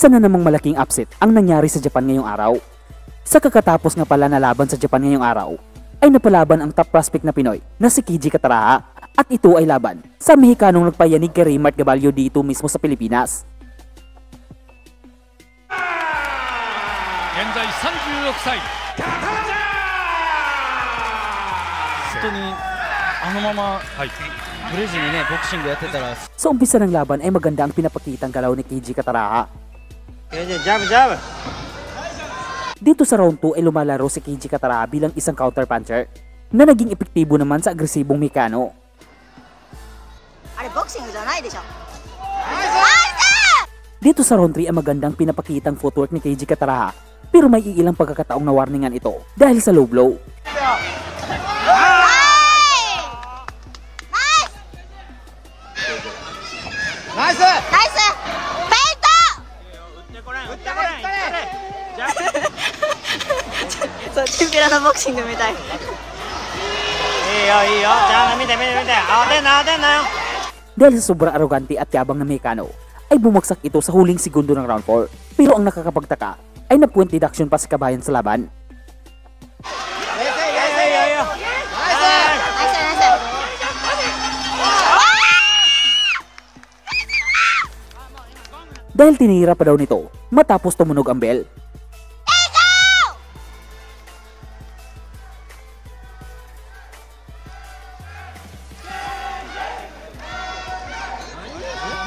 Isa na namang malaking upset ang nangyari sa Japan ngayong araw. Sa kakatapos nga pala na laban sa Japan ngayong araw, ay napalaban ang top prospect na Pinoy na si Kiji Kataraha at ito ay laban sa Mexicanong nagpayanig kay Raymart Gabalio dito mismo sa Pilipinas. 現在36歳本当にあのまま、ブレずにねボクシングやってたら Sa umpisa ng laban ay maganda ang pinapakitang galaw ni Kiji Kataraha. yan yan, jab, jab. Dito sa round 2 ay lumalaro si Keiji Katara bilang isang counter puncher na naging epektibo naman sa agresibong Mikano. Dito sa round 3 ang magandang pinapakitang footwork ni Keiji Katara pero may iilang pagkakataong na warningan ito dahil sa low blow. ントそうチンピラのボクシングみたいいいよいいよジャブ見て見て見て慌てんな慌てんなよ Dahil sa sobrang arogante at yabang ng Mekano ay bumagsak ito sa huling segundo ng round 4 pero ang nakakapagtaka ay na point deduction pa si kabayan sa laban. いいよいいよいいよナイスナイスナイス Dahil tinira pa daw nito matapos tumunog ang bell.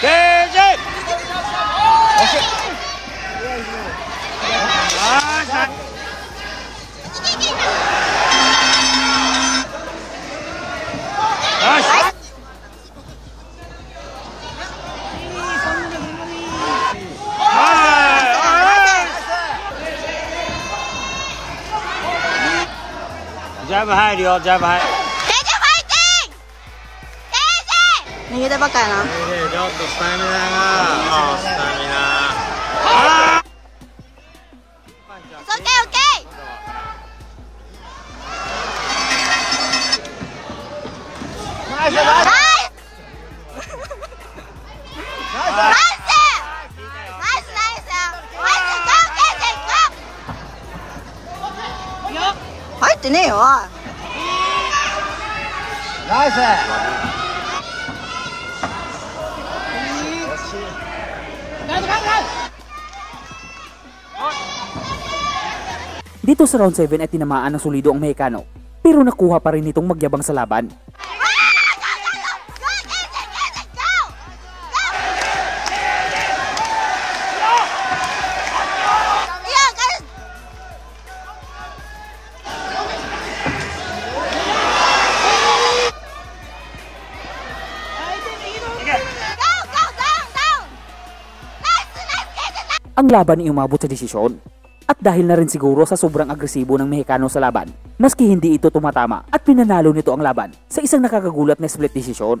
ゲージ惜しいナイスナイス ケージ右手ばっかやなちょっとスタミナがスタミナ It's okay, okay! ナイスナイスナイスナイスナイスナイスゴーケージゴー入ってねえよおいナイス Dito sa round 7 ay tinamaan ng solido ang Mekano pero nakuha pa rin itong magyabang sa laban. Ang laban ay umabot sa desisyon. At dahil na rin siguro sa sobrang agresibo ng Mexicano sa laban, maski hindi ito tumatama at pinanalo nito ang laban sa isang nakakagulat na split decision.